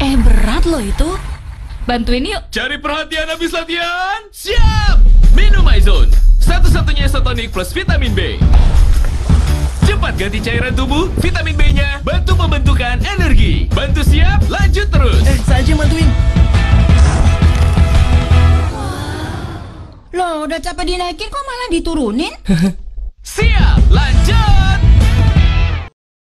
Eh, berat loh itu. Bantuin yuk. Cari perhatian habis latihan. Siap! Minum Aizone. Satu-satunya isotonik plus vitamin B. Cepat ganti cairan tubuh, vitamin B-nya bantu pembentukan energi. Bantu siap, lanjut terus. Eh, saya aja bantuin. Loh, udah capek dinaikin kok malah diturunin? Siap!